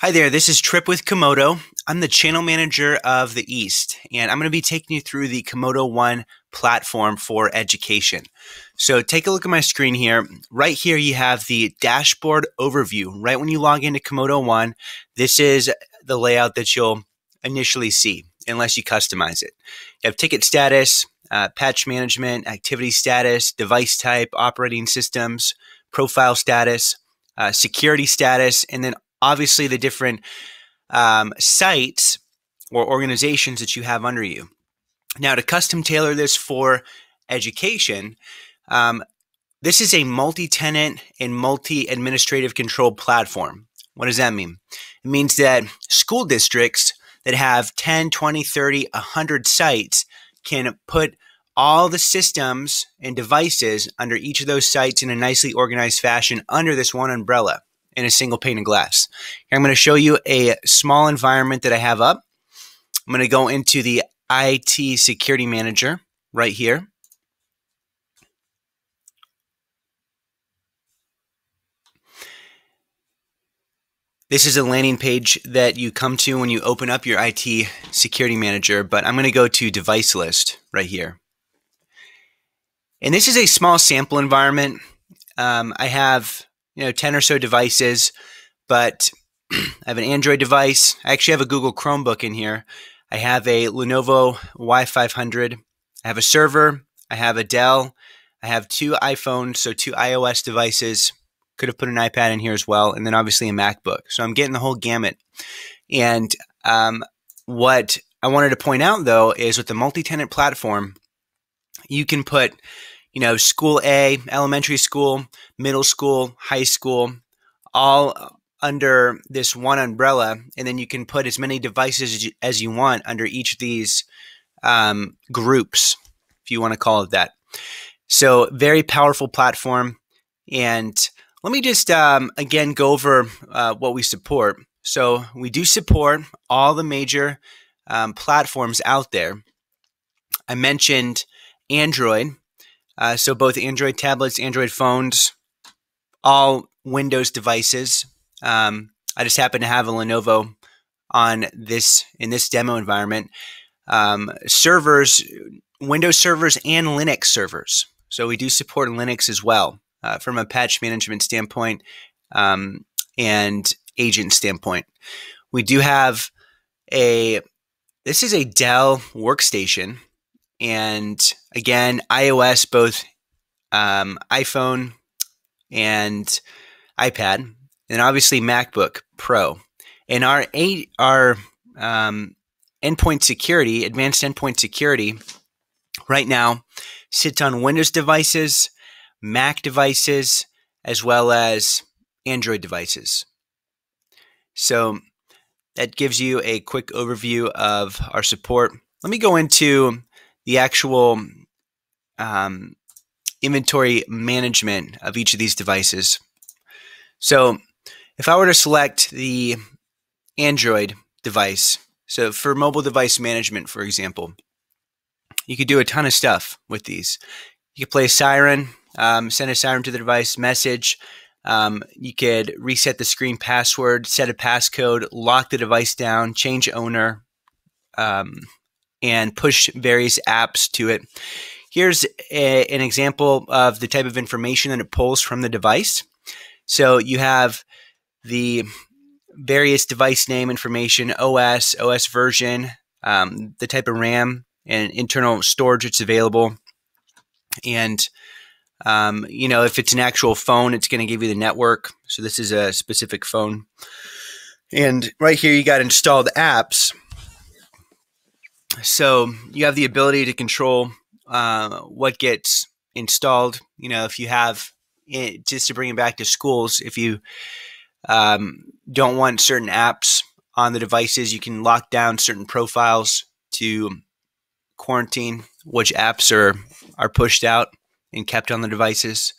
Hi there, this is Trip with Comodo. I'm the channel manager of the East, and I'm going to be taking you through the Comodo One platform for education. So take a look at my screen here. Right here, you have the dashboard overview. Right when you log into Comodo One, this is the layout that you'll initially see, unless you customize it. You have ticket status, uh, patch management, activity status, device type, operating systems, profile status, uh, security status, and then obviously the different um, sites or organizations that you have under you. Now, to custom tailor this for education, um, this is a multi tenant and multi administrative control platform. What does that mean? It means that school districts that have 10, 20, 30, 100 sites can put all the systems and devices under each of those sites in a nicely organized fashion under this one umbrella in a single pane of glass. Here I'm going to show you a small environment that I have up. I'm going to go into the IT Security Manager right here. This is a landing page that you come to when you open up your IT Security Manager, but I'm going to go to Device List right here. And this is a small sample environment. Um, I have you know, 10 or so devices, but I have an Android device. I actually have a Google Chromebook in here. I have a Lenovo Y500. I have a server. I have a Dell. I have two iPhones, so two iOS devices. Could have put an iPad in here as well, and then obviously a MacBook. So I'm getting the whole gamut. And um, what I wanted to point out though is with the multi tenant platform, you can put you know, school A, elementary school, middle school, high school, all under this one umbrella. And then you can put as many devices as you, as you want under each of these um, groups, if you want to call it that. So, very powerful platform. And let me just um, again go over uh, what we support. So, we do support all the major um, platforms out there. I mentioned Android, uh, so both Android tablets, Android phones, all Windows devices. Um, I just happen to have a Lenovo on this in this demo environment. Um, servers, Windows servers, and Linux servers. So we do support Linux as well uh, from a patch management standpoint um, and agent standpoint. We do have a this is a Dell workstation and again, iOS, both um, iPhone and iPad, and obviously MacBook Pro. And our eight, our um, endpoint security, advanced endpoint security, right now sits on Windows devices, Mac devices, as well as Android devices. So that gives you a quick overview of our support. Let me go into the actual um, inventory management of each of these devices. So if I were to select the Android device, so for mobile device management, for example, you could do a ton of stuff with these. You could play a siren, um, send a siren to the device, message. Um, you could reset the screen password, set a passcode, lock the device down, change owner, um, and push various apps to it. Here's a, an example of the type of information that it pulls from the device. So you have the various device name information, OS, OS version, um, the type of RAM and internal storage that's available. And, um, you know, if it's an actual phone, it's going to give you the network. So this is a specific phone. And right here, you got installed apps so you have the ability to control uh, what gets installed. You know, if you have it, just to bring it back to schools, if you um, don't want certain apps on the devices, you can lock down certain profiles to quarantine which apps are are pushed out and kept on the devices.